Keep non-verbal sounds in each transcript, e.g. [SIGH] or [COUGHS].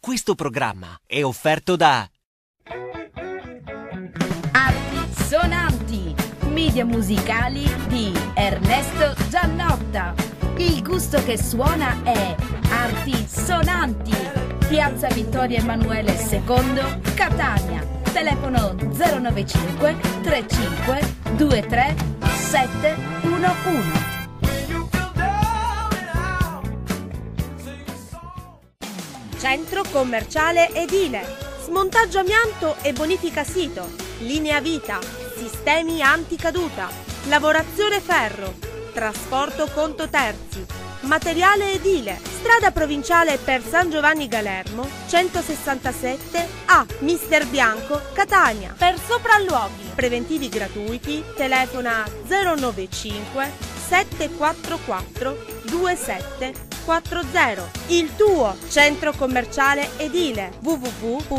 Questo programma è offerto da Arti sonanti, media musicali di Ernesto Giannotta. Il gusto che suona è Arti sonanti. Piazza Vittorio Emanuele II, Catania. Telefono 095 35 23 711. Centro commerciale edile. Smontaggio amianto e bonifica sito. Linea vita. Sistemi anticaduta. Lavorazione ferro. Trasporto conto terzi. Materiale edile. Strada provinciale per San Giovanni Galermo 167 A. Mister Bianco, Catania. Per sopralluoghi. Preventivi gratuiti. Telefona 095 744 27 40. Il tuo centro commerciale edile www.ccedile.it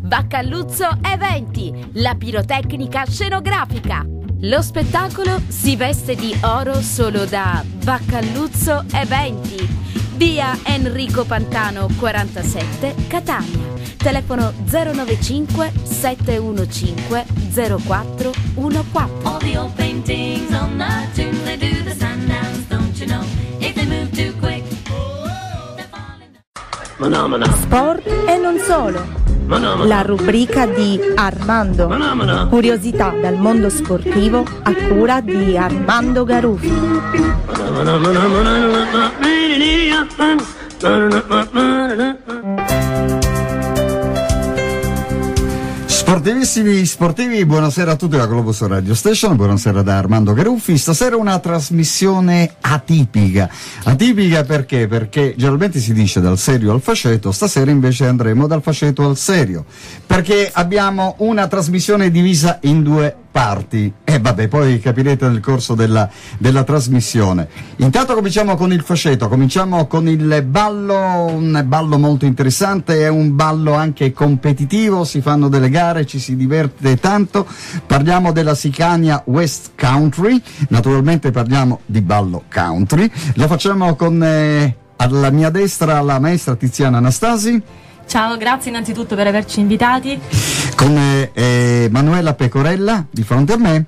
Baccalluzzo Eventi, la pirotecnica scenografica. Lo spettacolo si veste di oro solo da Baccalluzzo Eventi. Via Enrico Pantano 47, Catania. Telefono 095 715 0414. All the old paintings on the tomb, they do the sundowns, don't you know? If they move too quick, they're falling down. Sport e non solo. La rubrica di Armando. Curiosità dal mondo sportivo a cura di Armando Garufi. Sportivissimi sportivi, buonasera a tutti da Globus Radio Station, buonasera da Armando Garuffi. Stasera una trasmissione atipica. Atipica perché? Perché generalmente si dice dal serio al faceto, stasera invece andremo dal faceto al serio. Perché abbiamo una trasmissione divisa in due parti. E vabbè, poi capirete nel corso della, della trasmissione. Intanto cominciamo con il faceto, cominciamo con il ballo, un ballo molto interessante, è un ballo anche competitivo, si fanno delle gare, ci si diverte tanto. Parliamo della Sicania West Country, naturalmente parliamo di ballo country. Lo facciamo con eh, alla mia destra la maestra Tiziana Anastasi. Ciao, grazie innanzitutto per averci invitati. con eh, Manuela Pecorella di fronte a me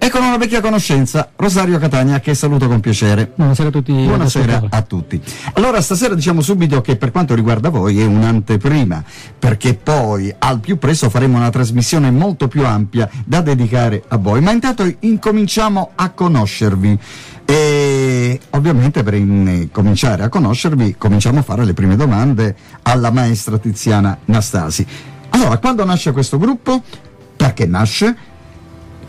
e con una vecchia conoscenza, Rosario Catania, che saluto con piacere. Buonasera a tutti. Buonasera a tutti. Allora, stasera diciamo subito che per quanto riguarda voi è un'anteprima, perché poi al più presto faremo una trasmissione molto più ampia da dedicare a voi. Ma intanto incominciamo a conoscervi. E ovviamente per in- cominciare a conoscervi cominciamo a fare le prime domande alla maestra Tiziana Nastasi. Allora, quando nasce questo gruppo? Perché nasce?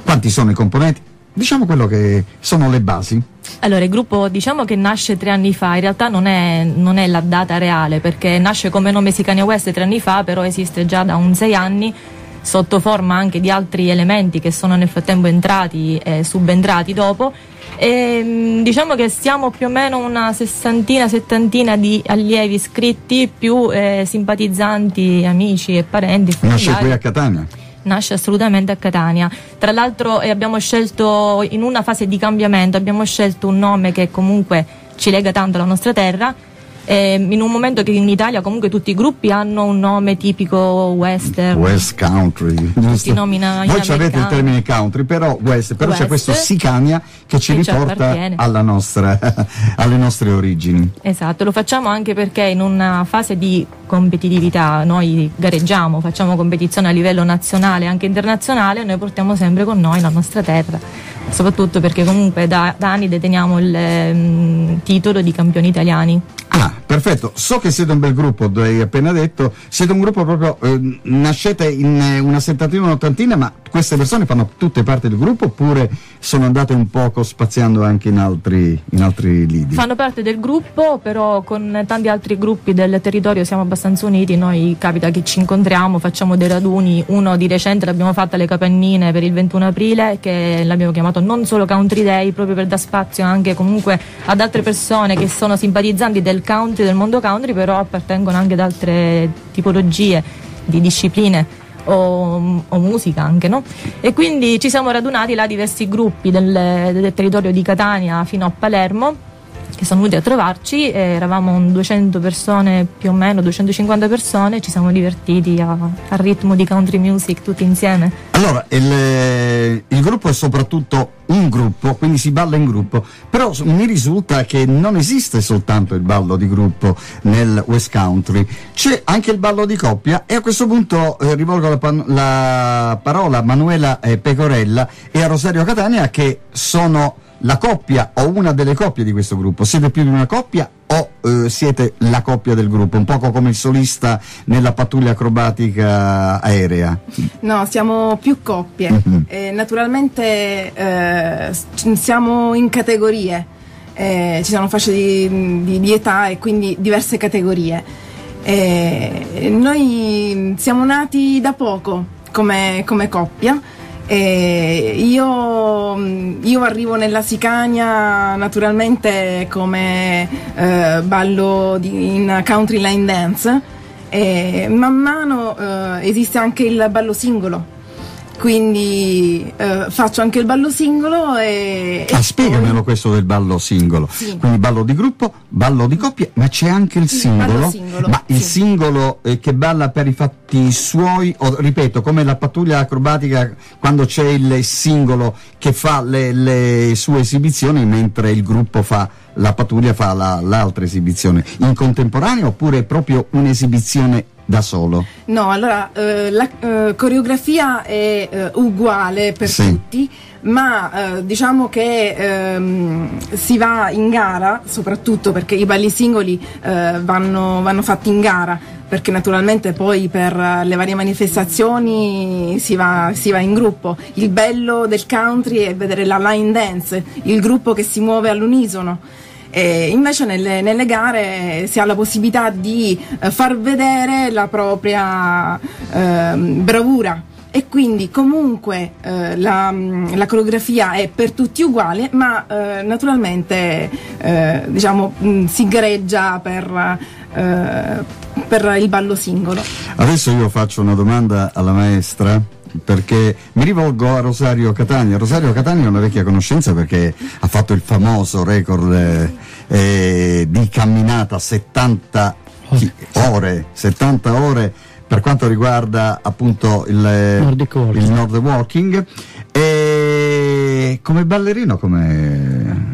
Quanti sono i componenti? Diciamo quello che sono le basi. Allora, il gruppo diciamo che nasce tre anni fa, in realtà non è, non è la data reale perché nasce come nome Sicania West tre anni fa, però esiste già da un sei anni sotto forma anche di altri elementi che sono nel frattempo entrati e subentrati dopo. E, mh, diciamo che siamo più o meno una sessantina, settantina di allievi iscritti, più eh, simpatizzanti, amici e parenti. Nasce qui a Catania. nasce assolutamente a Catania. Tra l'altro eh, abbiamo scelto in una fase di cambiamento, abbiamo scelto un nome che comunque ci lega tanto alla nostra terra. Eh, in un momento che in Italia comunque tutti i gruppi hanno un nome tipico western. West Country. giusto? nomi in- in Voi ci avete il termine country, però West, però c'è West. questo Sicania che ci Che ci riporta alla nostra, [LAUGHS] alle nostre origini. Esatto, lo facciamo anche perché in una fase di competitività noi gareggiamo, facciamo competizione a livello nazionale e anche internazionale, noi portiamo sempre con noi la nostra terra, soprattutto perché comunque da, da anni deteniamo il ehm, titolo di campioni italiani. Ah, perfetto. So che siete un bel gruppo, hai appena detto. Siete un gruppo proprio. eh, nascete in eh, una settantina, un'ottantina, ma queste persone fanno tutte parte del gruppo oppure sono andate un poco spaziando anche in altri, in altri lidi? Fanno parte del gruppo, però con tanti altri gruppi del territorio siamo abbastanza uniti, noi capita che ci incontriamo, facciamo dei raduni, uno di recente l'abbiamo fatto alle Capannine per il 21 aprile, che l'abbiamo chiamato non solo Country Day, proprio per dar spazio anche comunque ad altre persone che sono simpatizzanti del country, del mondo country, però appartengono anche ad altre tipologie di discipline o, o musica anche, no? E quindi ci siamo radunati là diversi gruppi del, del territorio di Catania fino a Palermo che sono venuti a trovarci, e eravamo un 200 persone più o meno, 250 persone, ci siamo divertiti al ritmo di country music tutti insieme. Allora, il, eh, il gruppo è soprattutto un gruppo, quindi si balla in gruppo, però mi risulta che non esiste soltanto il ballo di gruppo nel West Country, c'è anche il ballo di coppia e a questo punto eh, rivolgo la, la parola a Manuela eh, Pecorella e a Rosario Catania che sono la coppia o una delle coppie di questo gruppo. Siete più di una coppia o eh, siete la coppia del gruppo? Un poco come il solista nella pattuglia acrobatica aerea. No, siamo più coppie. Mhm. Eh, naturalmente eh, siamo in categorie, Eh, ci sono fasce di, di- di età e quindi diverse categorie. Eh, noi siamo nati da poco come, come coppia. Eh, io, io arrivo nella Sicania naturalmente come eh, ballo di- in country line dance. E man mano eh, esiste anche il ballo singolo quindi eh, faccio anche il ballo singolo e, e Ah, spiegamelo questo del ballo singolo. Sì. Quindi ballo di gruppo, ballo di coppia, ma c'è anche il singolo. singolo, ma il sì. singolo eh, che balla per i fatti suoi, o ripeto, come la pattuglia acrobatica quando c'è il singolo che fa le, le sue esibizioni mentre il gruppo fa la pattuglia fa la- l'altra esibizione in contemporanea oppure proprio un'esibizione da solo? No, allora eh, la eh, coreografia è eh, uguale per Sì. tutti, ma eh, diciamo che ehm, si va in gara, soprattutto perché i balli singoli eh, vanno, vanno fatti in gara, perché naturalmente poi per eh, le varie manifestazioni si va, si va in gruppo. Il bello del country è vedere la line dance, il gruppo che si muove all'unisono. E invece nelle, nelle gare si ha la possibilità di eh, far vedere la propria ehm, bravura e quindi comunque eh, la, la coreografia è per tutti uguale ma eh, naturalmente eh, diciamo mh, si gareggia per, eh, per il ballo singolo. Adesso io faccio una domanda alla maestra perché mi rivolgo a Rosario Catania. Rosario Catania è una vecchia conoscenza perché ha fatto il famoso record eh, eh, di camminata 70 chi- ore, 70 ore per quanto riguarda appunto il Nordic walking. il Nordic walking. E come ballerino come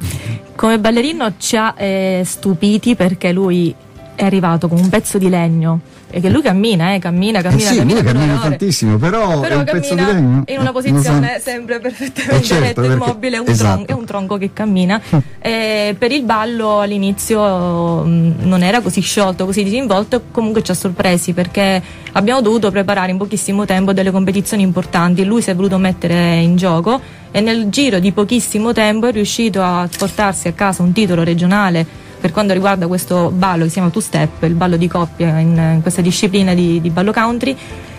Come ballerino ci ha eh, stupiti perché lui è arrivato con un pezzo di legno e che lui cammina, eh, cammina, Eh cammina, sì, cammina lui cammina un'ora. tantissimo, però, è Però un pezzo di cammina legno. in una posizione so. sempre perfettamente Eh, certo, retta, immobile, è un, esatto. tron- è un tronco che cammina. E per il ballo all'inizio mh, non era così sciolto, così disinvolto, comunque ci ha sorpresi perché abbiamo dovuto preparare in pochissimo tempo delle competizioni importanti. Lui si è voluto mettere in gioco e nel giro di pochissimo tempo è riuscito a portarsi a casa un titolo regionale per quanto riguarda questo ballo che si chiama Two Step, il ballo di coppia in, in questa disciplina di, di ballo country,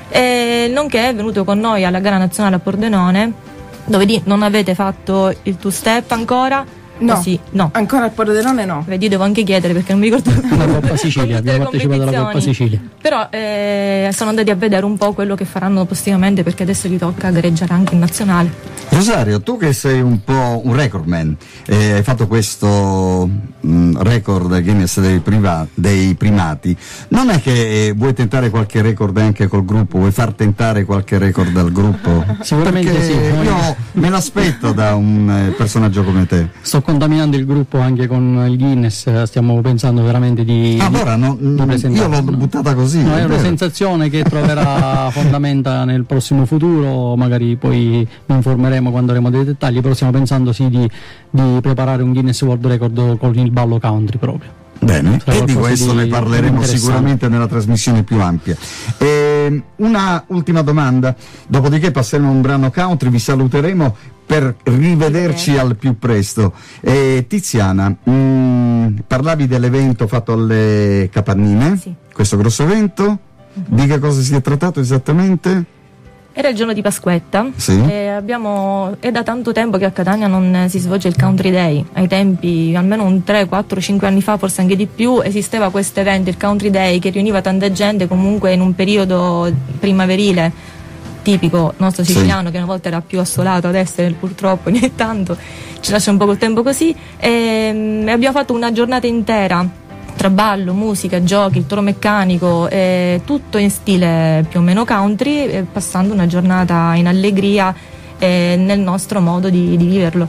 e nonché è venuto con noi alla gara nazionale a Pordenone, dove di- non avete fatto il Two Step ancora? No, Oh, sì, no. ancora al Pordenone no. Vedi, devo anche chiedere perché non mi ricordo La Coppa [LAUGHS] Sicilia, abbiamo partecipato alla Coppa. Sicilia. Però eh, sono andati a vedere un po' quello che faranno prossimamente perché adesso gli tocca gareggiare anche in nazionale. Rosario, tu che sei un po' un recordman, eh, hai fatto questo mh, record Guinness dei, priva- dei primati, non è che eh, vuoi tentare qualche record anche col gruppo, vuoi far tentare qualche record al gruppo? Sicuramente Perché sì, Io me l'aspetto da un eh, personaggio come te. Sto contaminando il gruppo anche con il Guinness, stiamo pensando veramente di... Ah, allora no, di io l'ho buttata così. No, è una vero? sensazione che troverà [LAUGHS] fondamenta nel prossimo futuro, magari poi vi informeremo quando avremo dei dettagli, però stiamo pensando sì di, di preparare un Guinness World Record con il ballo country proprio. Bene, e di questo ne parleremo sicuramente nella trasmissione più ampia. Ehm, una ultima domanda, dopodiché passeremo a un brano country, vi saluteremo per rivederci al più presto. Eh, Tiziana, mm, parlavi dell'evento fatto alle Capannine, Sì. questo grosso evento, di che cosa si è trattato esattamente? Era il giorno di Pasquetta Sì. abbiamo, è da tanto tempo che a Catania non eh, si svolge il Country Day. Ai tempi, almeno un 3, 4, 5 anni fa, forse anche di più, esisteva questo evento, il Country Day, che riuniva tanta gente comunque in un periodo primaverile. Tipico nostro Sì. siciliano che una volta era più assolato, adesso purtroppo [LAUGHS] ogni tanto ci lascia un po' col tempo così. E, mm, abbiamo fatto una giornata intera tra ballo, musica, giochi, il toro meccanico, eh, tutto in stile più o meno country, eh, passando una giornata in allegria eh, nel nostro modo di, di viverlo.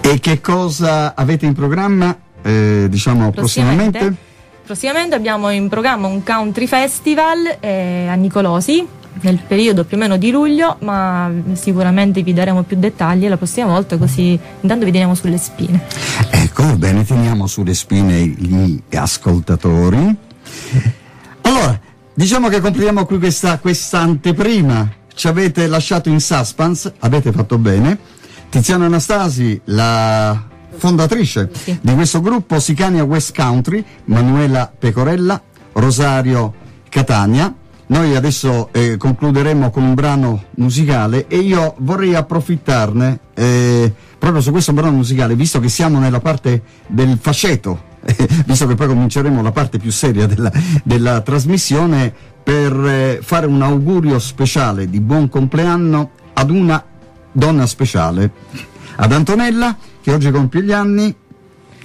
E che cosa avete in programma, eh, diciamo, prossimamente? Prossimamente abbiamo in programma un country festival eh, a Nicolosi nel periodo più o meno di luglio, ma sicuramente vi daremo più dettagli la prossima volta, così intanto vi teniamo sulle spine. Ecco, bene, teniamo sulle spine gli ascoltatori. Allora, diciamo che concludiamo qui questa, questa anteprima. Ci avete lasciato in suspense, avete fatto bene. Tiziana Anastasi, la fondatrice Sì. di questo gruppo Sicania West Country, Manuela Pecorella, Rosario Catania. Noi adesso eh, concluderemo con un brano musicale e io vorrei approfittarne eh, proprio su questo brano musicale, visto che siamo nella parte del faceto, [LAUGHS] visto che poi cominceremo la parte più seria della, della trasmissione, per eh, fare un augurio speciale di buon compleanno ad una donna speciale, ad Antonella, che oggi compie gli anni.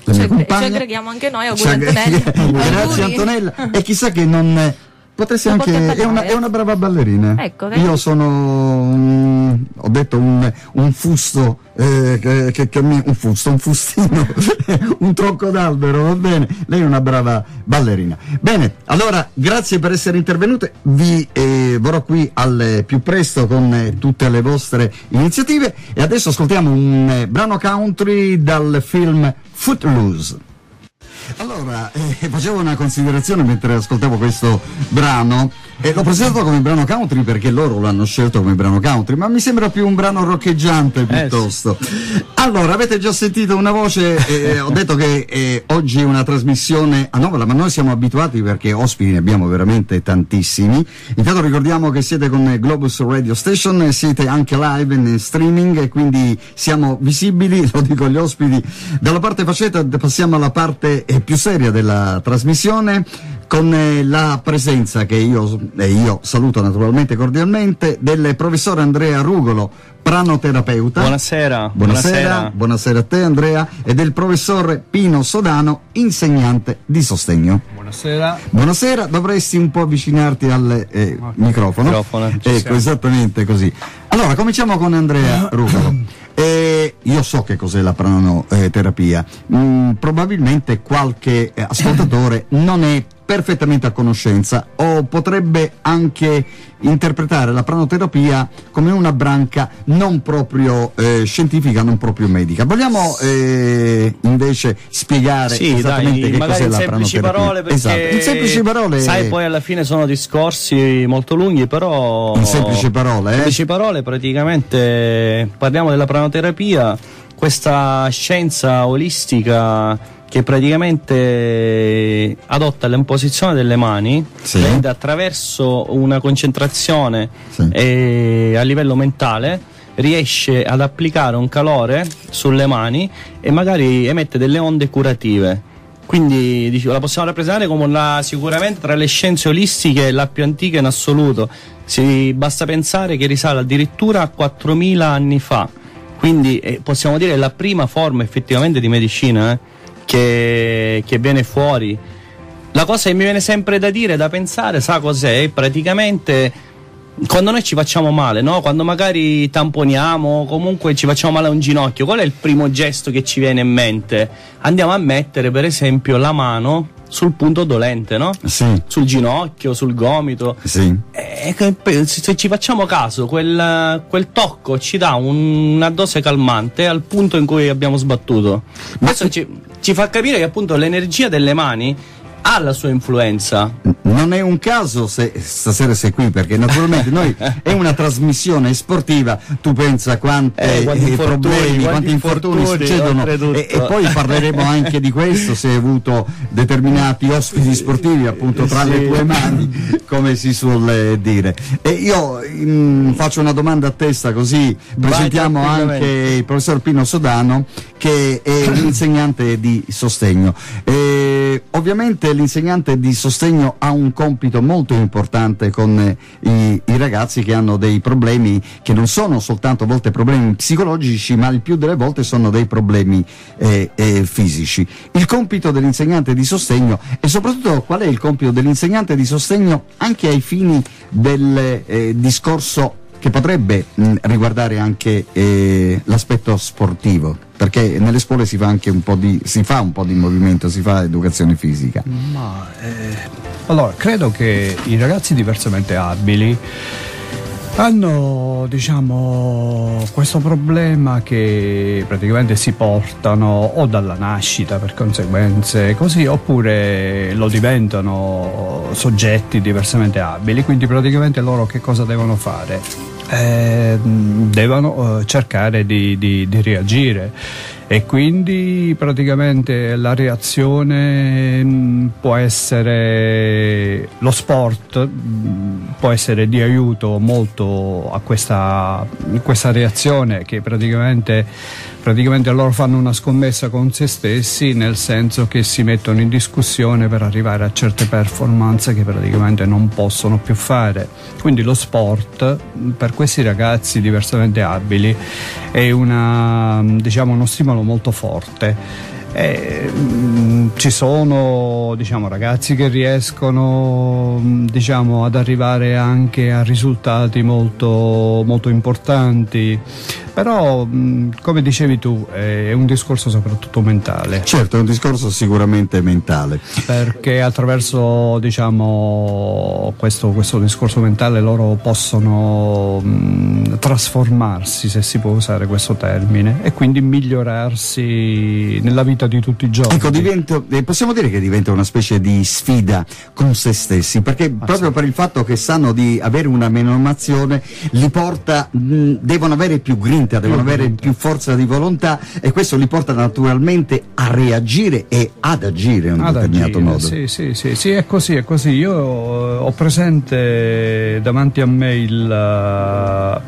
Ci aggreghiamo anche noi, auguri Antonella. [LAUGHS] Grazie Auguri. Antonella. E chissà che non. Potresti anche. È una, è una brava ballerina. Ecco? Io sono. un- ho detto un, un fusto. eh, che, che cammina. Un fusto, un fustino. [LAUGHS] un tronco d'albero, va bene. Lei è una brava ballerina. Bene, allora, grazie per essere intervenute. Vi eh, vorrò qui al più presto con eh, tutte le vostre iniziative. E adesso ascoltiamo un eh, brano country dal film Footloose. Allora, eh, facevo una considerazione mentre ascoltavo questo brano e l'ho presentato come brano country perché loro l'hanno scelto come brano country, ma mi sembra più un brano roccheggiante piuttosto. Allora, avete già sentito una voce, eh, ho detto che eh, oggi è una trasmissione anomala, ma noi siamo abituati perché ospiti ne abbiamo veramente tantissimi. Intanto ricordiamo che siete con Globus Radio Station, siete anche live in streaming e quindi siamo visibili, [LAUGHS] lo dico agli ospiti. Dalla parte faceta passiamo alla parte eh, più seria della trasmissione con eh, la presenza che io, e io saluto naturalmente cordialmente del professor Andrea Rugolo, pranoterapeuta. Buonasera. Buonasera, buonasera a te Andrea e del professor Pino Sodano, insegnante di sostegno. Buonasera. Buonasera, dovresti un po' avvicinarti al eh, microfono. Microfono, ci Ecco, siamo. esattamente così. Allora, cominciamo con Andrea Rugolo. [CLEARS THROAT] Eh, io so che cos'è la pranoterapia. Mm, probabilmente qualche eh, ascoltatore non è perfettamente a conoscenza o potrebbe anche interpretare la pranoterapia come una branca non proprio eh, scientifica, non proprio medica. Vogliamo eh, invece spiegare Sì, esattamente dai, che cos'è la pranoterapia? Esatto, in semplici parole. Sai, poi alla fine sono discorsi molto lunghi, però In semplici parole, eh? In semplici parole, praticamente parliamo della pranoterapia, questa scienza olistica che praticamente adotta l'imposizione delle mani Sì. attraverso una concentrazione Sì. eh, a livello mentale riesce ad applicare un calore sulle mani e magari emette delle onde curative. Quindi dicevo, la possiamo rappresentare come una, sicuramente tra le scienze olistiche la più antica in assoluto. Si, basta pensare che risale addirittura a 4.000 anni fa. Quindi eh, possiamo dire la prima forma effettivamente di medicina eh, che, che viene fuori. La cosa che mi viene sempre da dire, da pensare, sa cos'è? Praticamente quando noi ci facciamo male, no? Quando magari tamponiamo, comunque ci facciamo male a un ginocchio, qual è il primo gesto che ci viene in mente? Andiamo a mettere, per esempio, la mano sul punto dolente, no? Sì, Sul ginocchio, sul gomito. sì. E che pe- se ci facciamo caso, quel, quel tocco ci dà un- una dose calmante al punto in cui abbiamo sbattuto. Questo ci, ci fa capire che appunto l'energia delle mani ha la sua influenza. Non è un caso se stasera sei qui perché naturalmente noi [LAUGHS] è una trasmissione sportiva, tu pensa quante Eh, quanti eh, problemi, quanti quanti infortuni succedono e, e poi parleremo anche di questo se hai avuto determinati ospiti sportivi appunto tra Sì. le tue mani come si suole dire. E io mm, faccio una domanda a testa così presentiamo tranquillamente. anche il professor Pino Sodano che è un insegnante di sostegno. Eh, Ovviamente l'insegnante di sostegno ha un compito molto importante con eh, i, i ragazzi che hanno dei problemi che non sono soltanto a volte problemi psicologici, ma il più delle volte sono dei problemi eh, eh, fisici. Il compito dell'insegnante di sostegno e soprattutto qual è il compito dell'insegnante di sostegno anche ai fini del eh, discorso che potrebbe mh, riguardare anche eh, l'aspetto sportivo, perché nelle scuole si fa anche un po' di, si fa un po' di movimento, si fa educazione fisica. Ma eh, allora, credo che i ragazzi diversamente abili hanno diciamo questo problema che praticamente si portano o dalla nascita per conseguenze così oppure lo diventano soggetti diversamente abili. Quindi praticamente loro che cosa devono fare? Eh, devono eh, cercare di, di- di reagire e quindi praticamente la reazione mh, può essere lo sport mh, può essere di aiuto molto a questa, questa reazione che praticamente, praticamente loro fanno una scommessa con se stessi nel senso che si mettono in discussione per arrivare a certe performance che praticamente non possono più fare. Quindi lo sport mh, per questi ragazzi diversamente abili è una, diciamo, uno stimolo molto forte. E, mm, ci sono diciamo, ragazzi che riescono mm, diciamo, ad arrivare anche a risultati molto, molto importanti, però mm, come dicevi tu è un discorso soprattutto mentale. Certo, è un discorso sicuramente mentale. Perché attraverso diciamo, questo, questo discorso mentale loro possono mh, trasformarsi, se si può usare questo termine, e quindi migliorarsi nella vita di tutti i giorni. Ecco, diventa- eh, possiamo dire che diventa una specie di sfida con se stessi, perché proprio per il fatto che sanno di avere una menomazione li porta, mh, devono avere più grinta, devono avere più forza di volontà e questo li porta naturalmente a reagire e ad agire in un Ad determinato agire, modo. Sì, sì, sì, sì, è così, è così. Io eh, ho presente davanti a me il,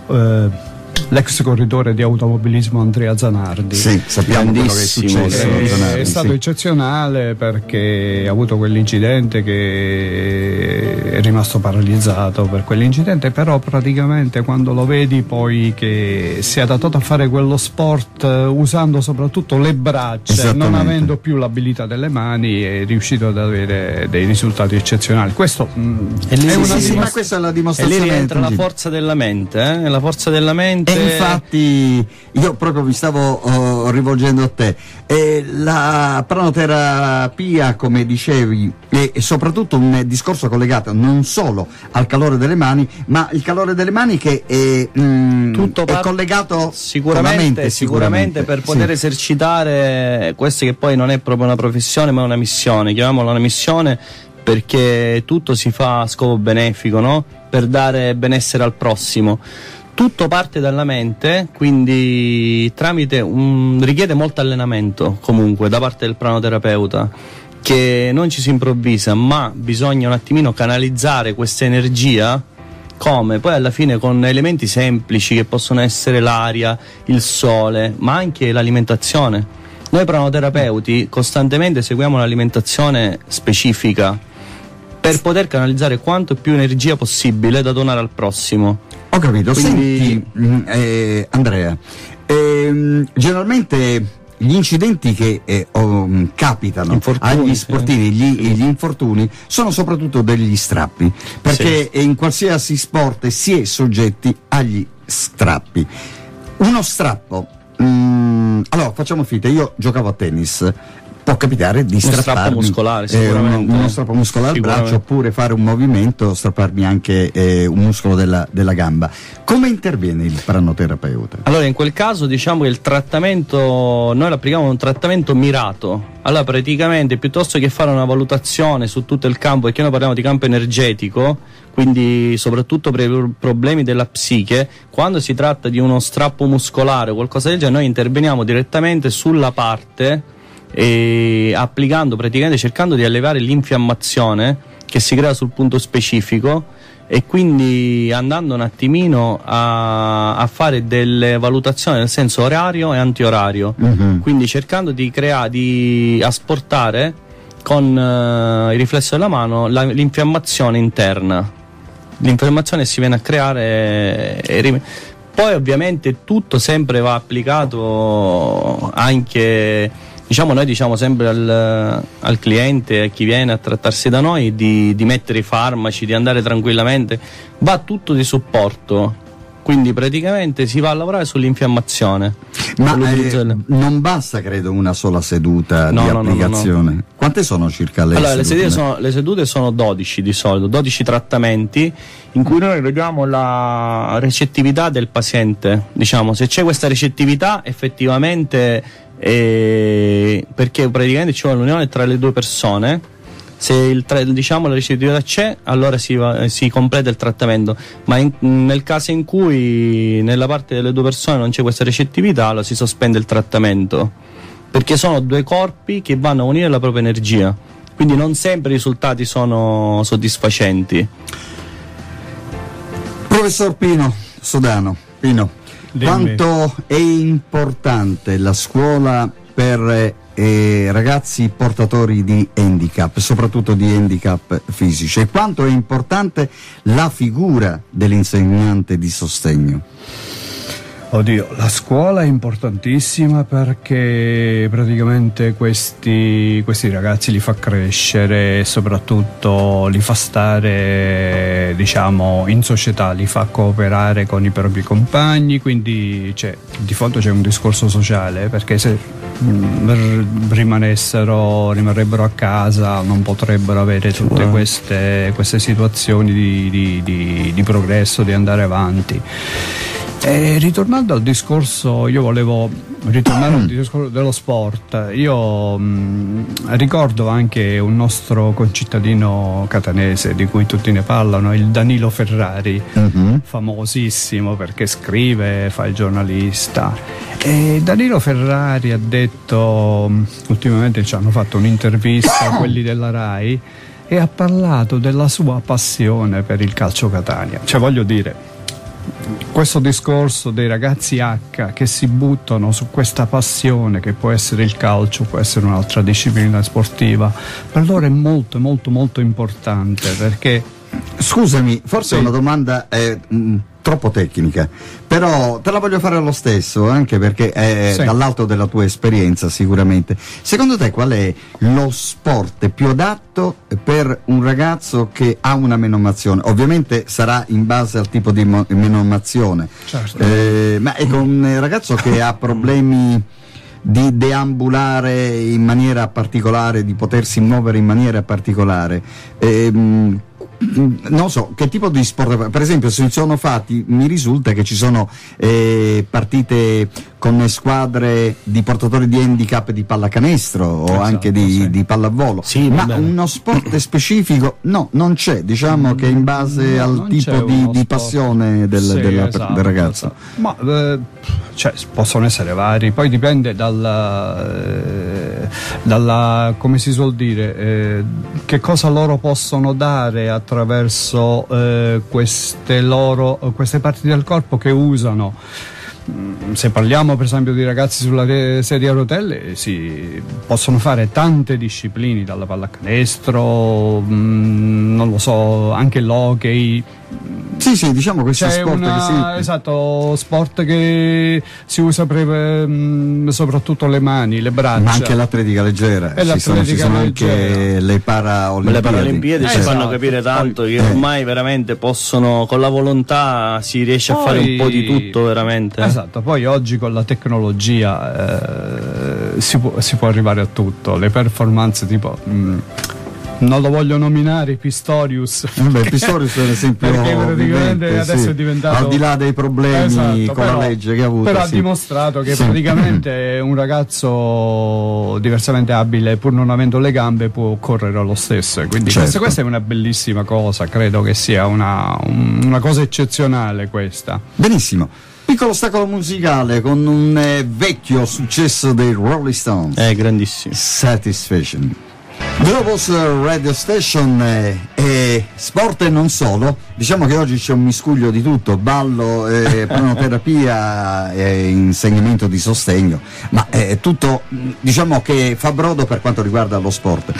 eh, l'ex corridore di automobilismo Andrea Zanardi. Sì, sappiamo quello che è successo. Eh, Zanardi, è stato sì. eccezionale perché ha avuto quell'incidente che è rimasto paralizzato per quell'incidente, però praticamente quando lo vedi poi che si è adattato a fare quello sport eh, usando soprattutto le braccia, non avendo più l'abilità delle mani, è riuscito ad avere dei risultati eccezionali. Questo mh, E lì- è sì, una Sì, dimostra- ma questa è la E lì dimostrazione rientra la forza della mente, eh? La forza della mente. E infatti io proprio mi stavo oh, rivolgendo a te. Eh, la pranoterapia, come dicevi, è, soprattutto un discorso collegato non solo al calore delle mani, ma il calore delle mani che è, mm, tutto è collegato sicuramente, mente, sicuramente per sì. poter esercitare questo che poi non è proprio una professione ma una missione, chiamiamola una missione perché tutto si fa a scopo benefico, no? Per dare benessere al prossimo. Tutto parte dalla mente, quindi tramite un, richiede molto allenamento comunque da parte del pranoterapeuta che non ci si improvvisa, ma bisogna un attimino canalizzare questa energia come? Poi alla fine con elementi semplici che possono essere l'aria, il sole, ma anche l'alimentazione. Noi pranoterapeuti costantemente seguiamo un'alimentazione specifica per poter canalizzare quanto più energia possibile da donare al prossimo. Ho capito, Quindi- senti mm, eh, Andrea, ehm, generalmente gli incidenti che eh, mm, capitano Infortuni, agli sì. sportivi, gli, gli infortuni, sono soprattutto degli strappi, perché in qualsiasi sport si è soggetti agli strappi. Uno strappo, mm, allora facciamo finta, io giocavo a tennis. Può capitare di strappo strapparmi muscolare, eh, uno, uno strappo muscolare al braccio oppure fare un movimento, strapparmi anche eh, un muscolo della, della gamba. Come interviene il pranoterapeuta? Allora, in quel caso diciamo che il trattamento, noi l'applichiamo un trattamento mirato. Allora, praticamente, piuttosto che fare una valutazione su tutto il campo, perché noi parliamo di campo energetico, quindi soprattutto per i pro- problemi della psiche, quando si tratta di uno strappo muscolare o qualcosa del genere, noi interveniamo direttamente sulla parte e applicando praticamente cercando di allevare l'infiammazione che si crea sul punto specifico e quindi andando un attimino a, a fare delle valutazioni nel senso orario e antiorario Mhm. quindi cercando di creare di asportare con eh, il riflesso della mano la- l'infiammazione interna. L'infiammazione si viene a creare e rim- poi ovviamente tutto sempre va applicato anche diciamo noi diciamo sempre al, al cliente a chi viene a trattarsi da noi di, di mettere i farmaci di andare tranquillamente va tutto di supporto quindi praticamente si va a lavorare sull'infiammazione Ma eh, non basta, credo, una sola seduta No, di no, no, no, applicazione. Quante sono circa le Allora, le sedute? sedute, sono, le sedute sono 12 di solito, 12 trattamenti in cui noi vediamo la recettività del paziente. Diciamo, se c'è questa recettività, effettivamente, eh, perché praticamente ci vuole l'unione tra le due persone. Se tra- diciamo, la recettività c'è, allora si, va- si completa il trattamento. Ma in- nel caso in cui nella parte delle due persone non c'è questa recettività, allora si sospende il trattamento perché sono due corpi che vanno a unire la propria energia. Quindi non sempre i risultati sono soddisfacenti. Professor Pino Sodano, Pino, Dimmi. quanto è importante la scuola per eh, ragazzi portatori di handicap, soprattutto di handicap fisici, e quanto è importante la figura dell'insegnante di sostegno? Oddio, la scuola è importantissima perché praticamente questi, questi ragazzi li fa crescere e soprattutto li fa stare, diciamo, in società, li fa cooperare con i propri compagni, quindi c'è- di fondo c'è un discorso sociale perché se mm, rimanessero, rimarrebbero a casa non potrebbero avere tutte queste, queste situazioni di- di- di- di progresso, di andare avanti. E ritornando al discorso, io volevo ritornare al discorso dello sport. Io mh, ricordo anche un nostro concittadino catanese di cui tutti ne parlano, il Danilo Ferrari, famosissimo perché scrive, fa il giornalista. E Danilo Ferrari ha detto, mh, ultimamente ci hanno fatto un'intervista a quelli della RAI e ha parlato della sua passione per il calcio Catania. Cioè voglio dire, questo discorso dei ragazzi H che si buttano su questa passione che può essere il calcio, può essere un'altra disciplina sportiva, per loro è molto molto molto importante perché Scusami, forse è una domanda eh, mh, troppo tecnica, però te la voglio fare lo stesso, anche perché è Sì. dall'alto della tua esperienza sicuramente. Secondo te qual è lo sport più adatto per un ragazzo che ha una menomazione? Ovviamente sarà in base al tipo di menomazione, Certo. Eh, ma ecco un ragazzo che ha problemi di deambulare in maniera particolare, di potersi muovere in maniera particolare. ehm, non so che tipo di sport, per esempio, se sono fatti, mi risulta che ci sono eh, partite con squadre di portatori di handicap di pallacanestro o Esatto, anche di, sì. di pallavolo, Sì, ma uno sport specifico? No, non c'è, diciamo che in base No, al tipo di, di passione del, Sì, della- esatto, del ragazzo. esatto. Ma eh, cioè, possono essere vari, poi dipende dalla, eh, dalla come si suol dire, eh, che cosa loro possono dare attraverso eh, queste loro queste parti del corpo che usano. Mm, Se parliamo per esempio di ragazzi sulla sedia a rotelle, si possono fare tante discipline, dalla pallacanestro, mm, non lo so, anche l'hockey, Sì, sì, diciamo questo c'è sport una- che si... esatto, sport che si usa per, mm, soprattutto le mani, le braccia. Ma anche l'atletica leggera, E ci sono, ci l'atletica sono anche le Paraolimpiadi. Le Paralimpiadi ci Esatto. fanno capire tanto che Eh. ormai veramente possono, con la volontà si riesce a Poi- fare un po' di tutto veramente. Esatto, poi oggi con la tecnologia eh, si, può, si può arrivare a tutto, le performance tipo... mm, non lo voglio nominare, Pistorius. Vabbè, Pistorius è un esempio Perché praticamente vivente, adesso sì. è diventato al di là dei problemi Esatto, con però- la legge che ha avuto però ha sì. dimostrato che Sì. praticamente un ragazzo diversamente abile pur non avendo le gambe può correre lo stesso E quindi Certo. questa, questa è una bellissima cosa credo che sia una, un- una cosa eccezionale questa benissimo piccolo ostacolo musicale con un eh, vecchio successo dei Rolling Stones È grandissimo. Satisfaction Globus Radio Station eh, e sport e non solo. Diciamo che oggi c'è un miscuglio di tutto, ballo, eh, [LAUGHS] pranoterapia e insegnamento di sostegno, ma è tutto diciamo che fa brodo per quanto riguarda lo sport.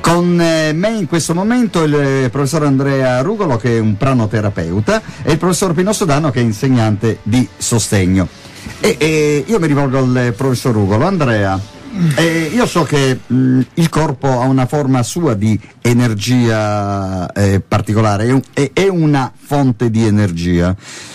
Con eh, me in questo momento il eh, professor Andrea Rugolo che è un pranoterapeuta e il professor Pino Sodano che è insegnante di sostegno. E, e io mi rivolgo al eh, professor Rugolo. Andrea, eh, io so che mh, il corpo ha una forma sua di energia eh, particolare, è, un- è- è una fonte di energia.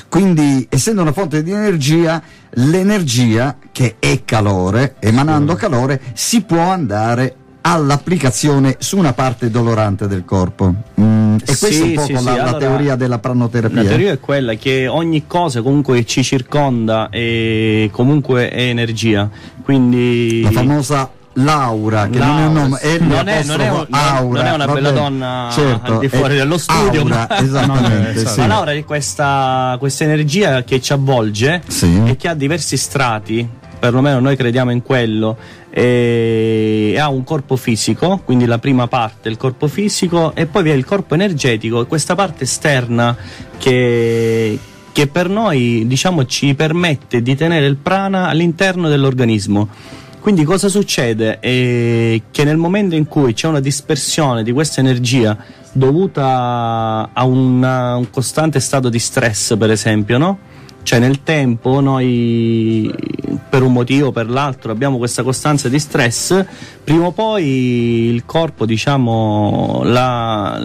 Quindi, essendo una fonte di energia, l'energia che è calore, emanando calore, si può andare all'applicazione su una parte dolorante del corpo. Mm, e questa è Sì, un po' sì, la, sì, la allora- teoria della pranoterapia. La teoria è quella che ogni cosa comunque ci circonda è comunque è energia. Quindi La famosa Laura, che non è un Laura, nome, è sì. Non è- non è un- Aura. non è una bella bene. donna certo, al di fuori dello studio, Aura, [LAUGHS] ma- esattamente, No, sì. La Laura è questa, questa energia che ci avvolge Sì. e che ha diversi strati, perlomeno noi crediamo in quello, e ha un corpo fisico, quindi la prima parte è il corpo fisico, e poi vi è il corpo energetico, questa parte esterna che, che per noi diciamo, ci permette di tenere il prana all'interno dell'organismo. Quindi cosa succede? Eh, che nel momento in cui c'è una dispersione di questa energia dovuta a una- un costante stato di stress, per esempio, no? Cioè nel tempo noi per un motivo o per l'altro abbiamo questa costanza di stress, prima o poi il corpo, diciamo, la,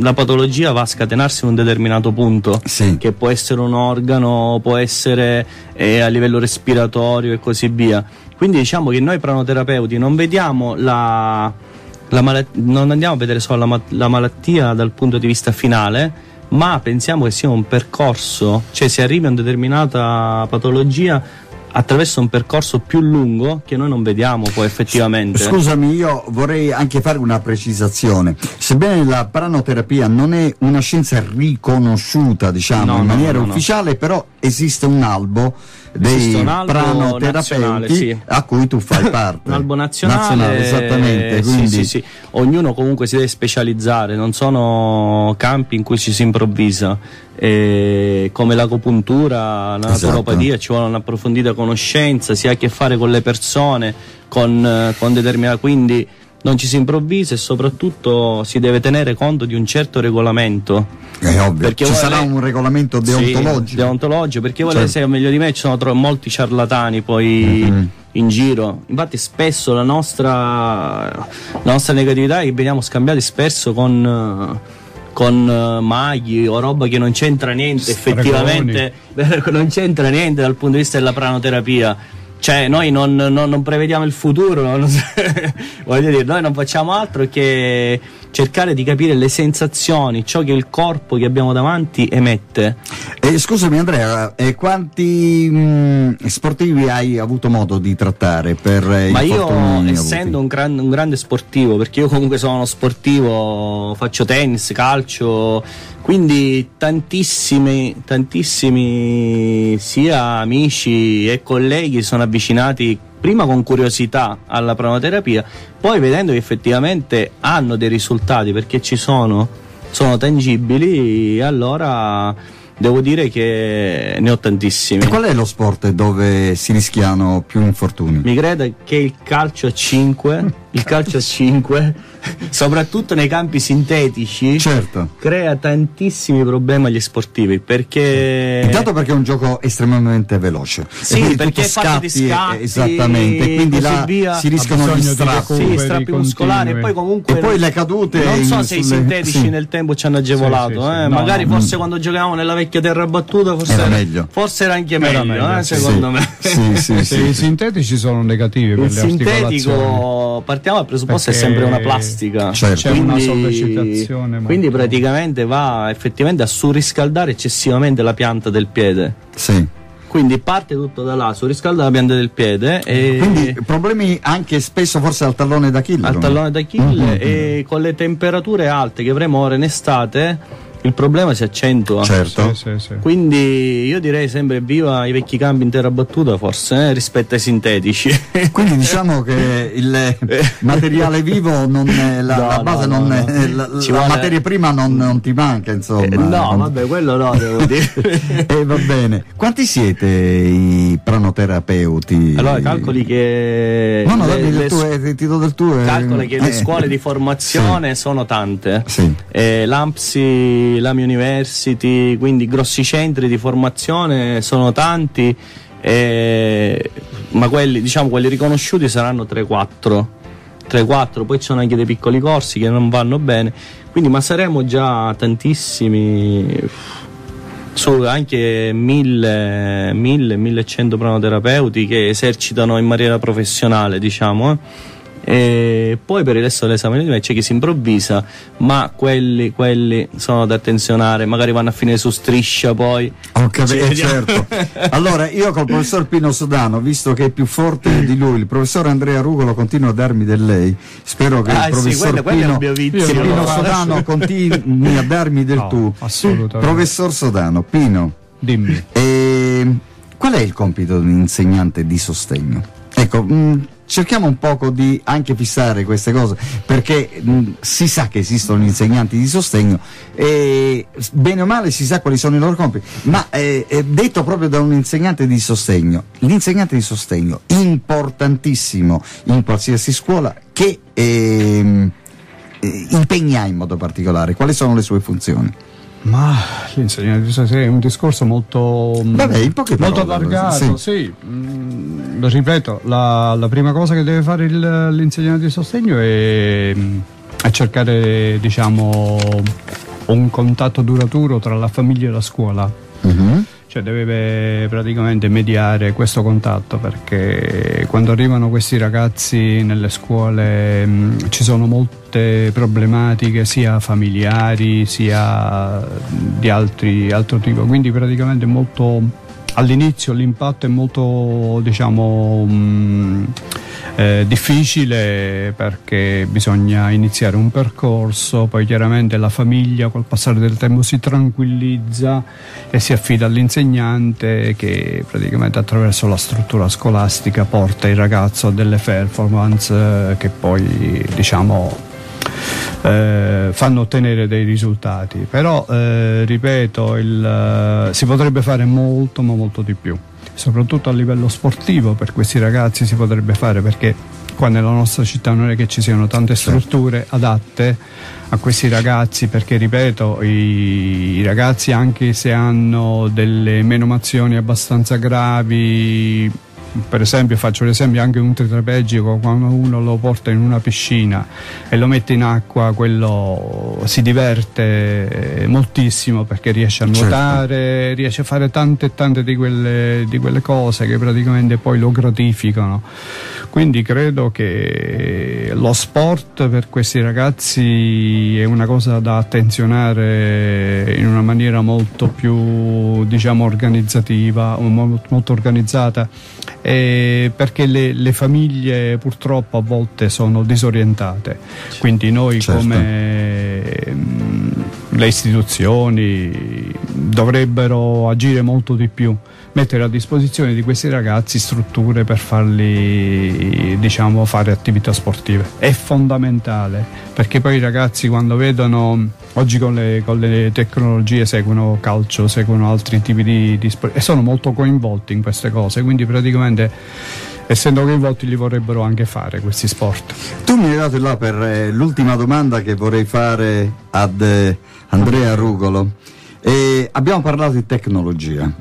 la patologia va a scatenarsi in un determinato punto, Sì. che può essere un organo, può essere eh, a livello respiratorio e così via. Quindi diciamo che noi pranoterapeuti non vediamo la, la malat- non andiamo a vedere solo la, la malattia dal punto di vista finale, ma pensiamo che sia un percorso, cioè si arrivi a una determinata patologia attraverso un percorso più lungo che noi non vediamo poi effettivamente. Scusami, io vorrei anche fare una precisazione. Sebbene la pranoterapia non è una scienza riconosciuta, diciamo, No, in no, maniera no, ufficiale, però esiste un albo dei un albo pranoterapeuti nazionale, sì. a cui tu fai parte. [COUGHS] Un albo nazionale, esattamente. sì, Quindi, sì, sì. ognuno comunque si deve specializzare, non sono campi in cui ci si improvvisa. Eh, come l'agopuntura, la Esatto. naturopatia, ci vuole un'approfondita conoscenza, si ha a che fare con le persone, con, eh, con determinati. Quindi non ci si improvvisa e soprattutto si deve tenere conto di un certo regolamento. è ovvio, Perché ci vuole- sarà un regolamento deontologico. Sì, deontologico, perché vuole Certo. sai meglio di me ci sono tro- molti ciarlatani poi Mhm. in giro. Infatti spesso la nostra, la nostra negatività è che veniamo scambiati spesso con eh, con eh, maghi o roba che non c'entra niente effettivamente [LAUGHS] non c'entra niente dal punto di vista della pranoterapia. Cioè noi non, non- non prevediamo il futuro non- [LAUGHS] voglio dire noi non facciamo altro che cercare di capire le sensazioni ciò che il corpo che abbiamo davanti emette. E scusami Andrea, e quanti mh, sportivi hai avuto modo di trattare per eh, Ma io, essendo un, gran- un grande sportivo, perché io comunque sono sportivo, faccio tennis, calcio, quindi tantissimi, tantissimi sia amici e colleghi sono avvicinati prima con curiosità alla pranoterapia, poi vedendo che effettivamente hanno dei risultati perché ci sono, sono tangibili, allora devo dire che ne ho tantissimi. E qual è lo sport dove si rischiano più infortuni? Mi creda che il calcio a [LAUGHS] 5, il calcio a 5, soprattutto nei campi sintetici, Certo. crea tantissimi problemi agli sportivi perché Intanto perché è un gioco estremamente veloce. Sì, E perché è fatto di scatti, eh, scatti, esattamente, quindi là via. si rischiano gli strappi. sì, strappi muscolari e poi comunque E poi le cadute non so in- se i sulle- sintetici sì. nel tempo ci hanno agevolato Sì, sì, sì. eh, No, magari no, forse quando giocavamo nella vecchia terra battuta forse Era meglio. forse era anche Era meglio, meglio, eh, sì, secondo sì. me Sì, sì, Sì, sì. I sintetici sono negativi per il le articolazioni. sintetico partiamo dal presupposto è Perché sempre una plastica Certo. C'è una sollecitazione quindi praticamente va effettivamente a surriscaldare eccessivamente la pianta del piede Sì. quindi parte tutto da là surriscalda la pianta del piede e Quindi problemi anche spesso forse al tallone d'Achille. al tallone d'Achille Mhm. e con le temperature alte che avremo ora in estate il problema si accentua. Certo. Sì, sì, sì. Quindi io direi sempre viva i vecchi campi in terra battuta forse eh, rispetto ai sintetici. [LAUGHS] Quindi diciamo che il [LAUGHS] materiale vivo non è la, No, la base, no, non no, è- la, la vuole- materia prima non, non ti manca, insomma. Eh, no, vabbè, quello no, devo dire. [LAUGHS] E va bene. Quanti siete i pranoterapeuti? Allora, calcoli che. No, no, le- le tuo, s- eh, ti do del tuo. eh. Calcola che le Eh. scuole di formazione sono tante. Sì. Eh, L'AMPSI, l'AMI University, quindi grossi centri di formazione sono tanti, eh, ma quelli, diciamo, quelli riconosciuti saranno 3-4. 3-4, poi ci sono anche dei piccoli corsi che non vanno bene, quindi ma saremo già tantissimi, su anche 1000, 1000, 1100 pranoterapeuti che esercitano in maniera professionale, diciamo. eh. E poi per il resto dell'esame di me c'è chi si improvvisa, ma quelli, quelli sono da attenzionare, magari vanno a finire su striscia poi. Ho capito, eh, vediamo. certo. Allora, io col professor Pino Sodano, visto che è più forte di lui, il professor Andrea Rugolo continua a darmi del lei. Spero che Ah, il sì, professor quello- quello Pino, che Io Pino Sodano continui a darmi del No, tu. assolutamente. Professor Sodano, Pino, Dimmi. eh, qual è il compito di un insegnante di sostegno? Ecco, mh, cerchiamo un poco di anche fissare queste cose, perché mh, si sa che esistono gli insegnanti di sostegno e bene o male si sa quali sono i loro compiti, ma eh, eh, detto proprio da un insegnante di sostegno, l'insegnante di sostegno, importantissimo in qualsiasi scuola, che ehm, eh, impegna in modo particolare, quali sono le sue funzioni? Ma l'insegnante di sostegno è un discorso molto, Vabbè, in poche molto allargato. sì. Sì. Mm, lo ripeto, la, la prima cosa che deve fare il- l'insegnante di sostegno è, è cercare diciamo, un contatto duraturo tra la famiglia e la scuola. Mhm. Cioè deve praticamente mediare questo contatto perché quando arrivano questi ragazzi nelle scuole mh, ci sono molte problematiche sia familiari sia di altri, altro tipo, quindi praticamente molto all'inizio l'impatto è molto diciamo mh, eh, difficile perché bisogna iniziare un percorso, poi chiaramente la famiglia col passare del tempo si tranquillizza e si affida all'insegnante che praticamente attraverso la struttura scolastica porta il ragazzo a delle performance eh, che poi diciamo eh, fanno ottenere dei risultati. Però, eh, ripeto, il, eh, si potrebbe fare molto, ma molto di più, soprattutto a livello sportivo per questi ragazzi si potrebbe fare perché qua nella nostra città non è che ci siano tante strutture adatte a questi ragazzi perché ripeto i ragazzi anche se hanno delle menomazioni abbastanza gravi per esempio faccio l'esempio anche un tetrapegico quando uno lo porta in una piscina e lo mette in acqua quello si diverte moltissimo perché riesce a Certo. nuotare riesce a fare tante e tante di quelle, di quelle cose che praticamente poi lo gratificano quindi credo che lo sport per questi ragazzi è una cosa da attenzionare in una maniera molto più diciamo organizzativa molto organizzata eh, perché le, le famiglie purtroppo a volte sono disorientate quindi noi Certo. come mm, le istituzioni dovrebbero agire molto di più mettere a disposizione di questi ragazzi strutture per farli diciamo fare attività sportive è fondamentale perché poi i ragazzi quando vedono oggi con le, con le tecnologie seguono calcio seguono altri tipi di, di sport e sono molto coinvolti in queste cose quindi praticamente essendo coinvolti li vorrebbero anche fare questi sport Tu mi hai dato là per eh, l'ultima domanda che vorrei fare ad eh, Andrea Rugolo. E abbiamo parlato di tecnologia.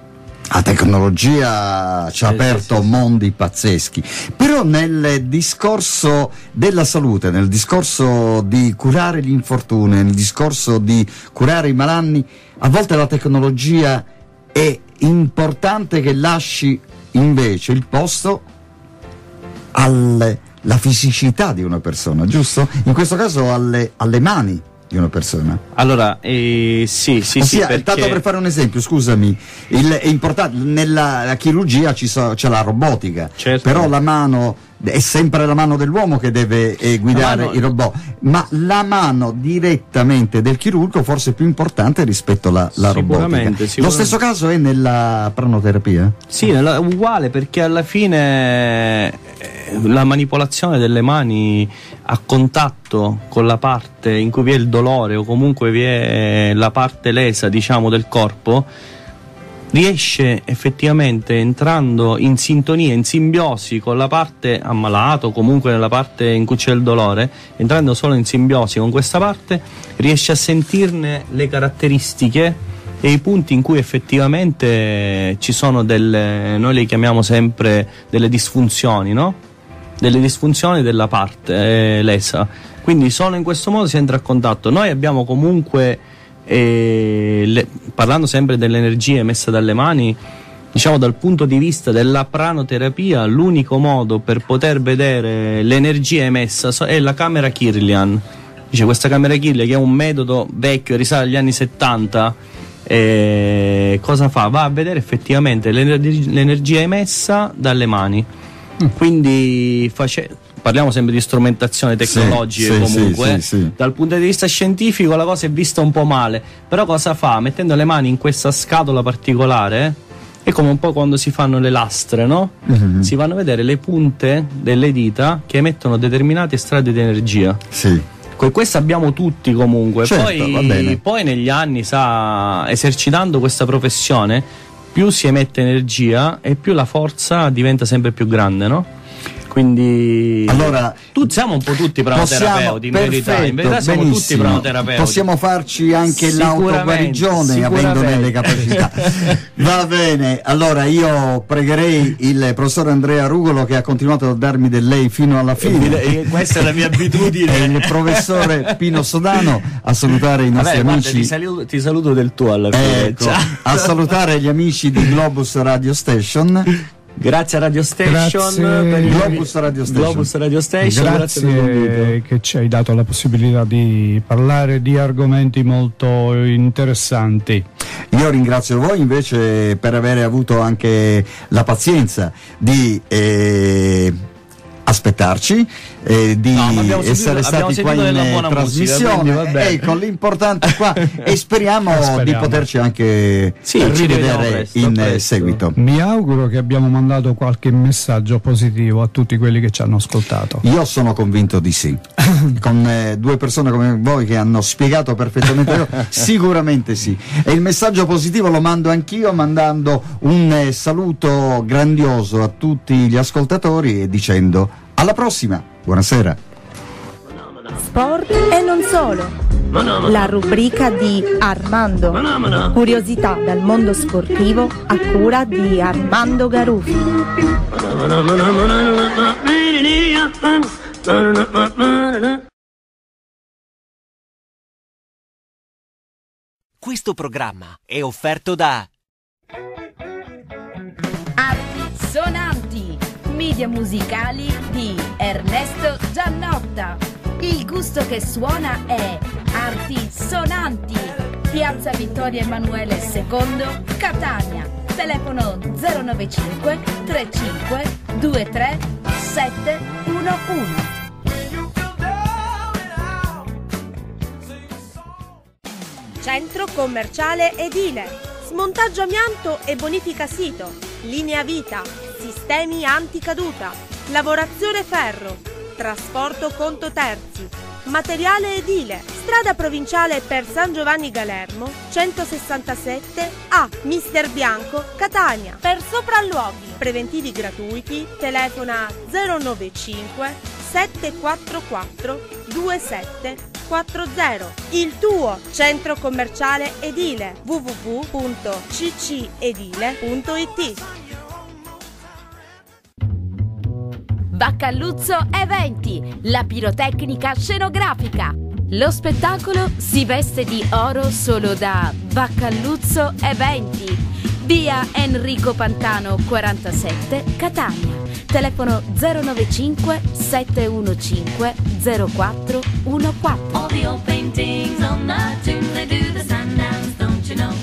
La tecnologia ci ha Sì, aperto sì, sì. mondi pazzeschi, però nel discorso della salute, nel discorso di curare gli infortuni, nel discorso di curare i malanni, a volte la tecnologia è importante che lasci invece il posto alla fisicità di una persona, giusto? In questo caso alle, alle mani di una persona. Allora, eh, sì, sì, sì, Ossia, perché... tanto per fare un esempio, scusami, il- è importante, nella la chirurgia ci so- c'è la robotica, Certo. però la mano è sempre la mano dell'uomo che deve eh, guidare mano- il robot, ma la mano direttamente del chirurgo forse è più importante rispetto alla la robotica. Sicuramente, Lo sicuramente. stesso caso è nella pranoterapia? Sì, nella- uguale perché alla fine eh, la manipolazione delle mani a contatto con la parte in cui vi è il dolore o comunque vi è la parte lesa, diciamo, del corpo, riesce effettivamente entrando in sintonia, in simbiosi con la parte ammalata comunque nella parte in cui c'è il dolore, entrando solo in simbiosi con questa parte, riesce a sentirne le caratteristiche e i punti in cui effettivamente ci sono delle, noi le chiamiamo sempre delle disfunzioni, no? Delle disfunzioni della parte eh, lesa. Quindi solo in questo modo si entra a contatto. Noi abbiamo comunque, eh, le- parlando sempre dell'energia emessa dalle mani, diciamo dal punto di vista della pranoterapia, l'unico modo per poter vedere l'energia emessa è la camera Kirlian. Dice questa camera Kirlian che è un metodo vecchio, risale agli anni 70. eh, cosa fa? Va a vedere effettivamente l'ener- l'energia emessa dalle mani. Quindi face- parliamo sempre di strumentazione tecnologica Sì, comunque. sì, sì, sì. Dal punto di vista scientifico la cosa è vista un po' male, però cosa fa? Mettendo le mani in questa scatola particolare, è come un po' quando si fanno le lastre, no? Mhm. Si vanno a vedere le punte delle dita che emettono determinati strati di energia. Sì. Que- Questo abbiamo tutti comunque. Certo, poi, poi negli anni, sa, esercitando questa professione, più si emette energia e più la forza diventa sempre più grande, no? Quindi Allora, tu, siamo un po' tutti pranoterapeuti, in verità. In verità siamo tutti benissimo. pranoterapeuti. Possiamo farci anche l'autoguarigione avendone le sicuramente. capacità. [LAUGHS] Va bene, allora io pregherei il professor Andrea Rugolo che ha continuato a darmi del lei fino alla fine. Eh, Questa è la mia abitudine. E il professore Pino Sodano a salutare i nostri Vabbè, guarda, amici. ti, saluto, ti saluto del tuo alla fine. Ecco, Ciao. a salutare gli amici di Globus Radio Station. Grazie a Radio Station Grazie. per il- Globus Radio Station. Globus Radio Station, grazie. Grazie che ci hai dato la possibilità di parlare di argomenti molto interessanti. Io ringrazio voi invece per aver avuto anche la pazienza di eh, aspettarci, eh, di No, ma abbiamo essere sentito- stati qua in eh, musica, trasmissione. bene. ecco, l'importante qua [LAUGHS] e speriamo, Speriamo. di poterci anche Sì, rivedere presto, in eh, presto. seguito. Mi auguro che abbiamo mandato qualche messaggio positivo a tutti quelli che ci hanno ascoltato. Io sono convinto di sì. [LAUGHS] Con eh, due persone come voi che hanno spiegato perfettamente, io, [LAUGHS] sicuramente sì. E il messaggio positivo lo mando anch'io mandando un eh, saluto grandioso a tutti gli ascoltatori e dicendo alla prossima. Buonasera. Sport e non solo. La rubrica di Armando. Curiosità dal mondo sportivo a cura di Armando Garufi. Questo programma è offerto da media musicali di Ernesto Giannotta. Il gusto che suona è Arti sonanti. Piazza Vittorio Emanuele II, Catania. Telefono 095 35 23 711. Centro commerciale edile. Smontaggio amianto e bonifica sito. Linea vita. Sistemi anticaduta. Lavorazione ferro. Trasporto conto terzi. Materiale edile. Strada provinciale per San Giovanni Galermo 167 A. Mister Bianco, Catania. Per sopralluoghi. Preventivi gratuiti. Telefona 095 744 2740. Il tuo centro commerciale edile www.ccedile.it Baccalluzzo Eventi, la pirotecnica scenografica. Lo spettacolo si veste di oro solo da Baccalluzzo Eventi, via Enrico Pantano 47, Catania. Telefono 095 715 0414. All the old paintings on the tomb, they do the sundance, don't you know?